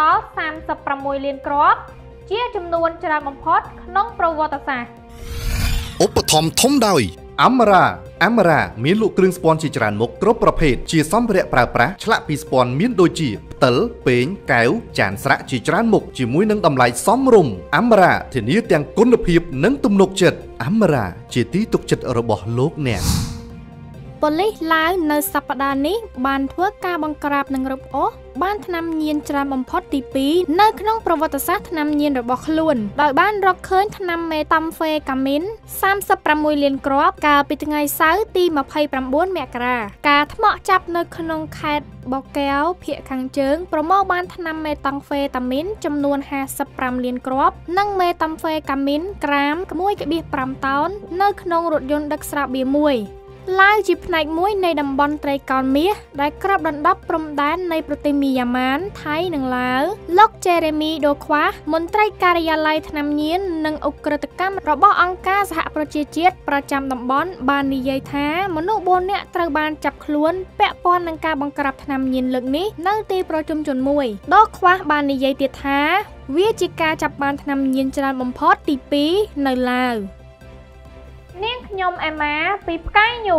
ដល់36លានគ្រាប់ជាចំនួនច្រើនបំផុតក្នុងប្រវត្តិសាស្ត្រឧបត្ថម្ភធំដោយអាំរ៉ាអាំរ៉ាមានលក់គ្រឿងស្ពាន់ជាច្រើនមុខគ្រប់ប្រភេទជាសម្ភារៈប្រើប្រាស់ឆ្លាក់ពីស្ពាន់មានដូចជាផ្តិលពែងកែវចានស្រាក់ជាច្រើនមុខជាមួយនឹងតម្លៃសមរម្យអាំរ៉ាធានាទាំងគុណភាពនិងទំនុកចិត្តអាំរ៉ាជាទីទុកចិត្តរបស់លោកអ្នក ប៉ូលីសឡាវនៅសប្តាហ៍នេះបានធ្វើការបង្ក្រាបនិងរឹបអូសបានថ្នាំញៀនច្រើនបំផុតទី2នៅក្នុងប្រវត្តិសាស្ត្រថ្នាំញៀនរបស់ខ្លួនដោយបានរកឃើញថ្នាំមេតាំហ្វេកាមីន36លានគ្រាប់កាលពីថ្ងៃសៅរ៍ទី29មករាការថ្មក់ចាប់នៅក្នុងខេត្តបូកែវភៀកខាងជើងប្រមូលបានថ្នាំមេតាំងហ្វេតាមីនចំនួន55លានគ្រាប់និងមេតាំហ្វេកាមីនក្រាម1.5តោននៅក្នុងរថយន្តដឹកស្រាបៀរមួយ ឡាវជាផ្នែកមួយនៃតំបន់ត្រីកោណមាសដែលក្របដណ្ដប់ព្រំដែននៃប្រទេសមីយ៉ាម៉ាន ថៃនិងឡាវលោក Jeremy Dokwah មន្ត្រីការិយាល័យថ្នាំញៀននិងឧក្រិដ្ឋកម្មរបស់អង្គការសហប្រជាជាតិប្រចាំតំបន់បាននិយាយថាមនុស្ស4នាក់ត្រូវបានចាប់ខ្លួនពាក់ព័ន្ធនឹងការបង្ក្រាបថ្នាំញៀនលើកនេះនៅទីប្រជុំជនមួយ Dokwah បាននិយាយទៀតថា វាជាការចាប់បានថ្នាំញៀនច្រើនបំផុតទី2នៅឡាវនាង ខ្ញុំអេម៉ាពីផ្កាយញូ